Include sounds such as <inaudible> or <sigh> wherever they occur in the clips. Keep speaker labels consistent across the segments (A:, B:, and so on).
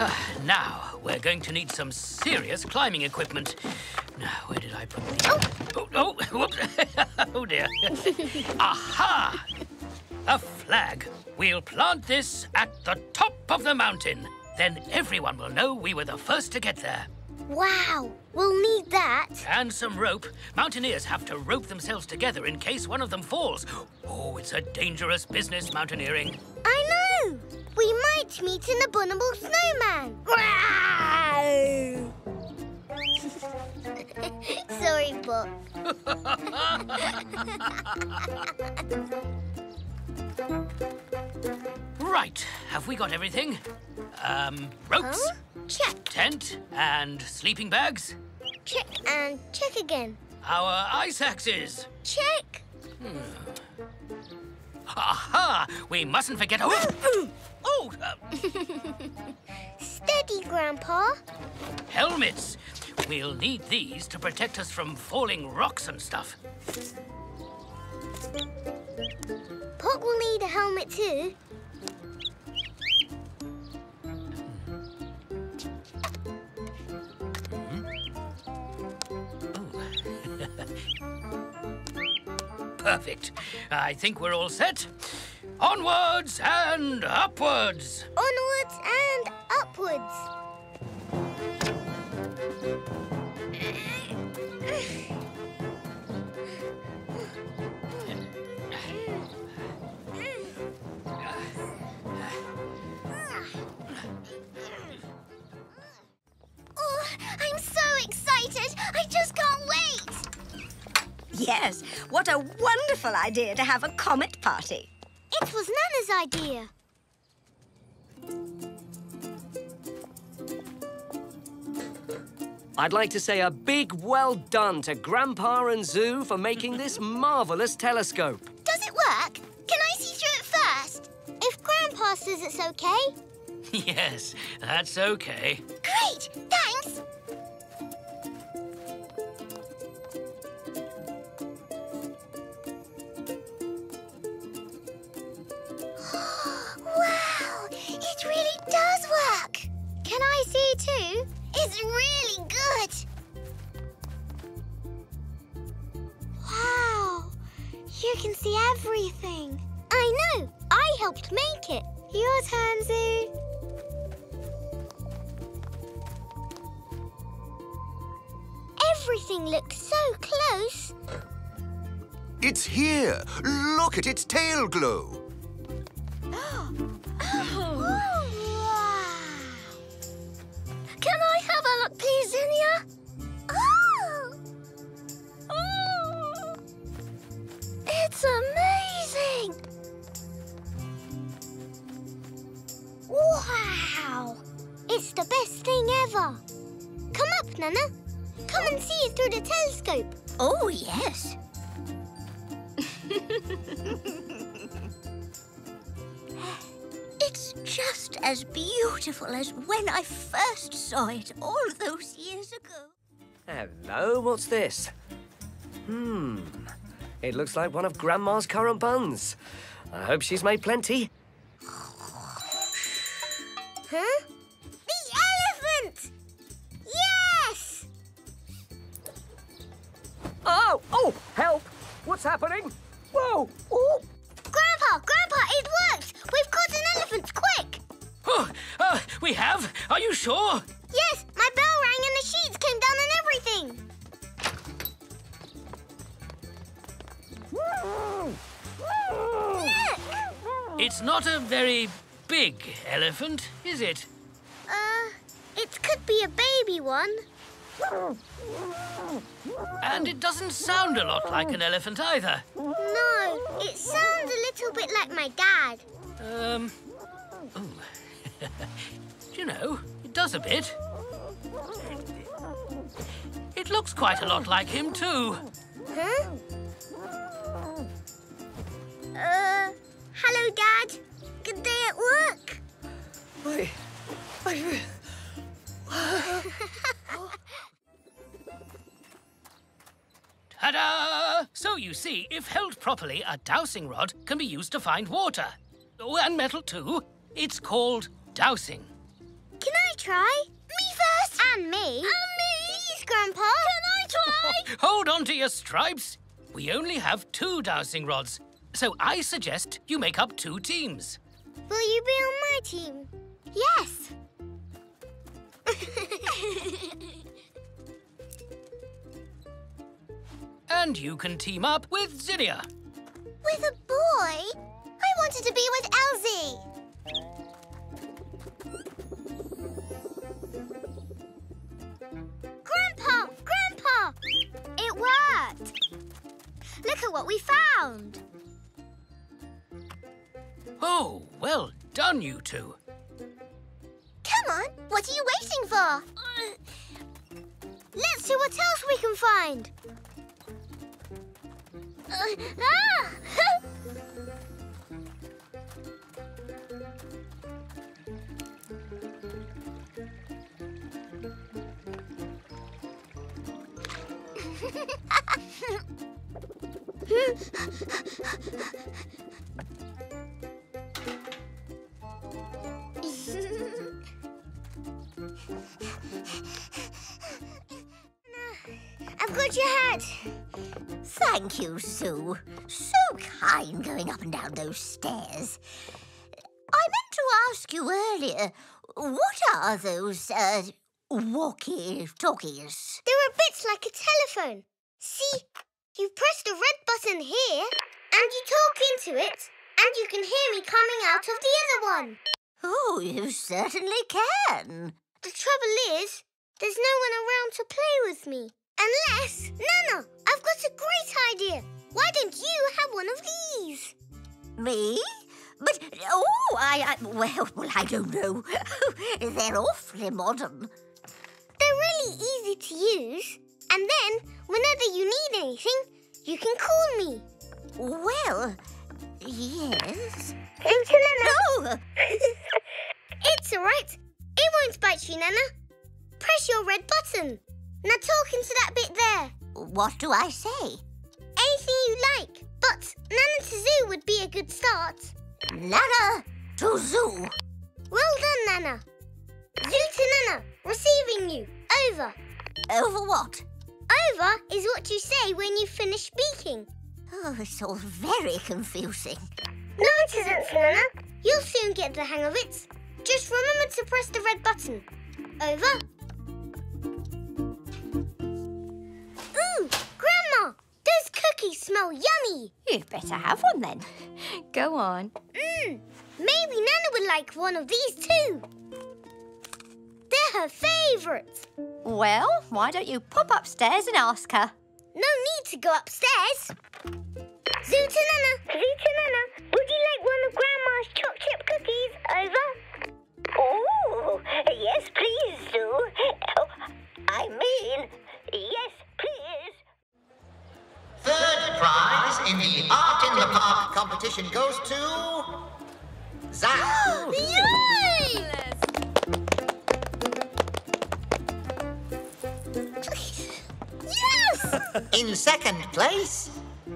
A: Ah, now, we're going to need some serious climbing equipment. Now, where did I put the... Oh, oh, oh <laughs> whoops. <laughs> oh, dear. <laughs> Aha! A flag. We'll plant this at the top of the mountain. Then everyone will know we were the first to get there.
B: Wow, we'll need that.
A: And some rope. Mountaineers have to rope themselves together in case one of them falls. Oh, it's a dangerous business, mountaineering.
B: I know. We might meet an abominable snowman. Sorry, Bob. <laughs>
A: Right, have we got everything? Um, ropes,
B: Huh? Check,
A: tent, and sleeping bags?
B: check, and check again.
A: Our ice axes.
B: Check.
A: Aha! We mustn't forget. Oh, <laughs> oh uh,
B: Steady, Grandpa.
A: helmets. We'll need these to protect us from falling rocks and stuff.
B: Pop will need a helmet too.
A: Perfect. I think we're all set. Onwards and upwards.
B: Onwards and upwards. Oh, I'm so excited! I just can't wait!
C: Yes, what a wonderful idea to have a comet party.
B: It was Nana's idea.
D: I'd like to say a big well done to Grandpa and Zou for making this marvellous telescope.
B: Does it work? Can I see through it first? If Grandpa says it's okay. <laughs>
A: yes, that's okay.
B: Great! Thanks! Too? It's really good! Wow! You can see everything. I know! I helped make it. Your turn, Zou. Everything looks so close.
E: It's here. Look at its tail glow. <gasps>
B: Wow! It's the best thing ever. Come up, Nana. Come and see it through the telescope.
C: Oh, yes. <laughs> it's just as beautiful as when I first saw it all those years ago.
D: Hello, what's this? Hmm, it looks like one of Grandma's currant buns. I hope she's made plenty.
B: Huh? The elephant! Yes!
D: Oh, oh, help! What's happening? Whoa! Oh.
B: Grandpa, Grandpa, it worked! We've caught an elephant, quick!
A: Oh, uh, we have? Are you sure?
B: Yes, my bell rang and the sheets came down and everything. Look!
A: It's not a very big elephant, is it?
B: Uh, it could be a baby one.
A: And it doesn't sound a lot like an elephant either.
B: No, it sounds a little bit like my dad.
A: Um. Oh. <laughs> Do you know, it does a bit. It looks quite a lot like him, too.
B: Huh? Uh, hello, Dad. Good day at work.
D: I, I,
A: Ta-da! So you see, if held properly, a dowsing rod can be used to find water. Oh, and metal too. It's called dowsing.
B: Can I try?
C: Me first.
B: And me.
C: And me.
B: Please, Grandpa.
C: Can I try? <laughs>
A: Hold on to your stripes. We only have two dowsing rods, so I suggest you make up two teams.
B: Will you be on my team? Yes. <laughs>
A: And you can team up with Zinnia.
C: With a boy? I wanted to be with Elzee.
B: Grandpa! Grandpa! It worked! Look at what we found!
A: Oh, done, you two.
C: Come on. What are you waiting for?
B: Let's see what else we can find!
C: Uh, ah! <laughs> <laughs>
B: I've got your hat!
C: Thank you, Zou. So kind going up and down those stairs. I meant to ask you earlier, what are those, uh, walkie-talkies?
B: There are bits like a telephone. See, you press the red button here, and you talk into it, and you can hear me coming out of the other one.
C: Oh, you certainly can.
B: The trouble is, there's no one around to play with me. Unless, Nana, I've got a great idea. Why don't you have one of these?
C: Me? But, oh, I, I well, well, I don't know. <laughs> They're awfully modern.
B: They're really easy to use. And then, whenever you need anything, you can call me.
C: Well, yes.
B: Thank you, Nana.
C: Oh, <laughs>
B: It's all right. It won't bite you, Nana. Press your red button. Now talk into that bit there.
C: what do I say?
B: Anything you like, but Nana to Zou would be a good start.
C: Nana to Zou.
B: Well done, Nana. Zou to Nana, receiving you. Over.
C: Over what?
B: Over is what you say when you finish speaking.
C: Oh, it's all very confusing.
B: No, it isn't, Nana. You'll soon get the hang of it. Just remember to press the red button. Over. Ooh, Grandma, those cookies smell yummy.
F: You'd better have one then. Go on.
B: Mmm, maybe Nana would like one of these too. They're her favourite.
F: Well, why don't you pop upstairs and ask her?
B: No need to go upstairs. Zou to Nana. Zou to
G: competition goes to Zach.
B: Oh, yay! yes! <laughs>
G: In second place,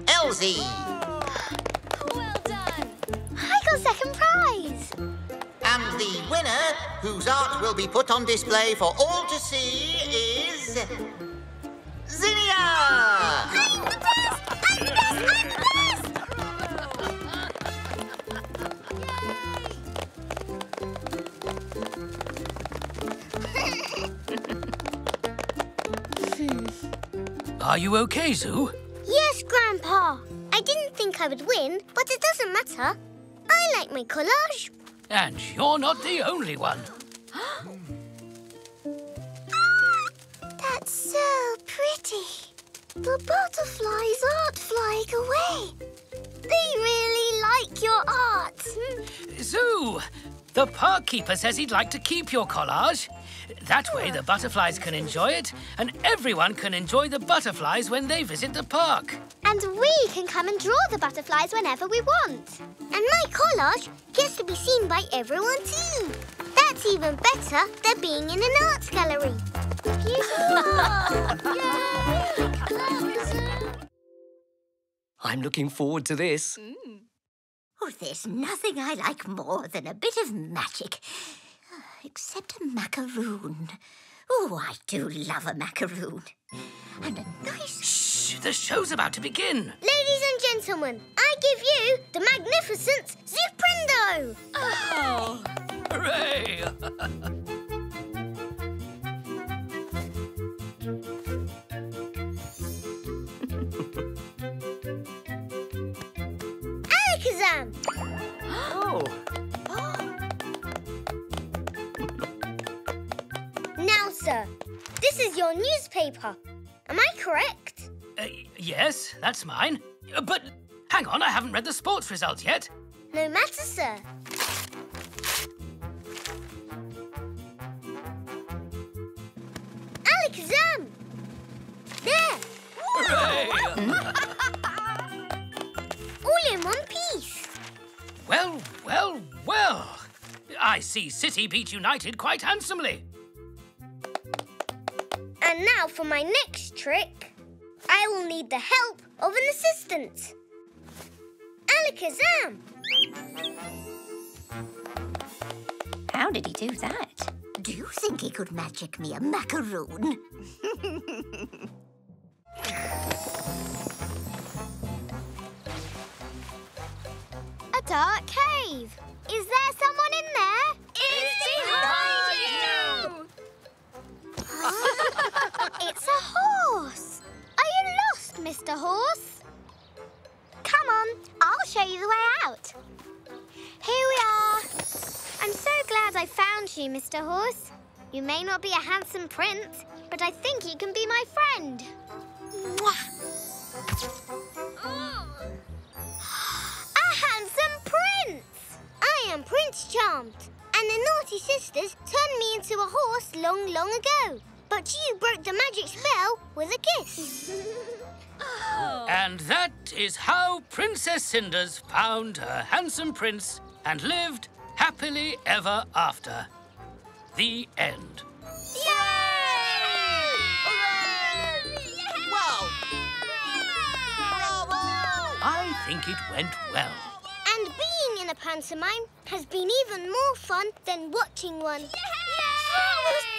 G: Elzee.
F: Oh, well done.
B: I got second prize.
G: And the winner, whose art will be put on display for all to see, is Zinnia.
B: I'm the best! I'm the best! I'm the
A: Are you okay, Zou?
B: Yes, Grandpa. I didn't think I would win, but it doesn't matter. I like my collage.
A: And you're not the only one. <gasps>
B: That's so pretty. The butterflies aren't flying away. They really like your art.
A: Zou, the park keeper says he'd like to keep your collage. That way the butterflies can enjoy it, and everyone can enjoy the butterflies when they visit the park.
B: And we can come and draw the butterflies whenever we want. And my collage gets to be seen by everyone too. That's even better than being in an art gallery. <laughs>
D: I'm looking forward to this. Mm.
C: Oh, there's nothing I like more than a bit of magic. Except a macaroon. Oh, I do love a macaroon. And a nice...
A: Shh, the show's about to begin.
B: Ladies and gentlemen, I give you the magnificent Zuprindo!
F: Oh.
A: Hooray! <laughs>
B: newspaper. Am I correct?
A: Uh, yes, that's mine. Uh, But hang on, I haven't read the sports results yet.
B: No matter, sir. Alakazam! There! All in one piece.
A: well, well, well. I see City beat United quite handsomely.
B: And now for my next trick. I will need the help of an assistant. Alakazam!
F: How did he do that?
C: Do you think he could magic me a macaroon? <laughs>
B: A dark cave. Is there someone Mr. Horse. You may not be a handsome prince, but I think you can be my friend. A handsome prince! I am Prince Charmed, and the naughty sisters turned me into a horse long, long ago. But you broke the magic spell with a kiss.
A: And that is how Princess Cinders found her handsome prince and lived happily ever after. The end.
G: Wow! Bravo!
A: I think it went well.
B: And being in a pantomime has been even more fun than watching one. That was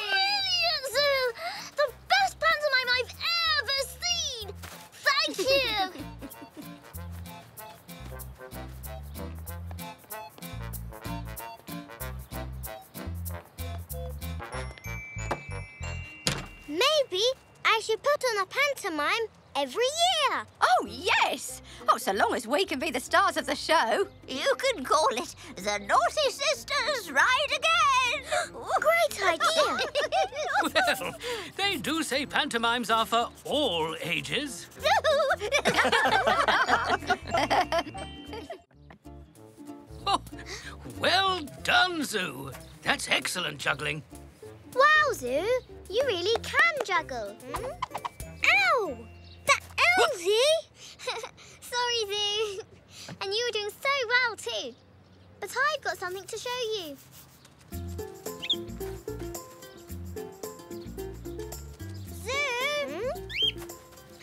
B: put on a pantomime every year.
F: Oh, yes! Oh, so long as we can be the stars of the show.
C: You can call it the Naughty Sisters Ride Again! <gasps>
B: Great idea! <laughs>
A: Well, they do say pantomimes are for all ages. <laughs> Oh, well done, Zou. That's excellent juggling.
B: wow, Zou, you really can juggle. Hmm? Ow! That Elzee! <laughs> Sorry, Zou. And you were doing so well too. But I've got something to show you. Zou? Hmm?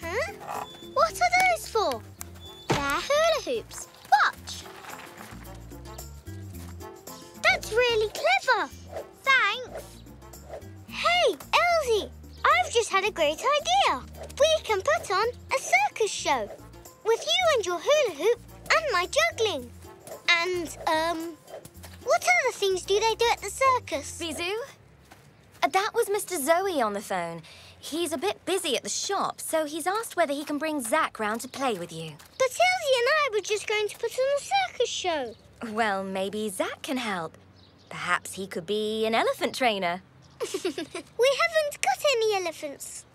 B: Huh? What are those for? They're hula hoops. Watch. That's really clever. I've just had a great idea. We can put on a circus show with you and your hula hoop and my juggling. And, um, what other things do they do at the circus?
H: Bisou? Uh, that was Mr. Zoe on the phone. He's a bit busy at the shop, so he's asked whether he can bring Zach round to play with you.
B: But Elzee and I were just going to put on a circus show.
H: Well, maybe Zach can help. Perhaps he could be an elephant trainer. <laughs>
B: we haven't got any elephants.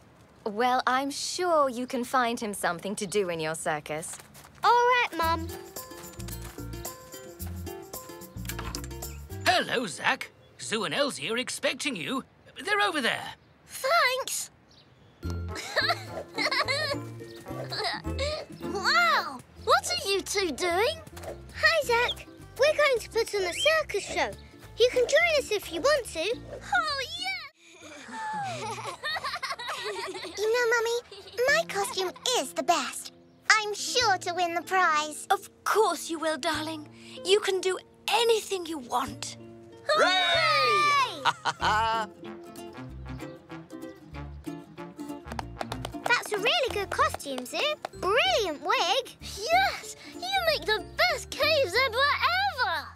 H: Well, I'm sure you can find him something to do in your circus.
B: All right, Mum.
A: Hello, Zach. Zou and Elzee are expecting you. They're over there.
B: Thanks. wow! What are you two doing? Hi, Zach. We're going to put on a circus show. You can join us if you want to. Oh, You know, Mummy, my costume is the best. I'm sure to win the prize.
H: Of course you will, darling. You can do anything you want.
B: Hooray! That's a really good costume, Zou. Brilliant wig.
I: Yes, you make the best caves ever, ever.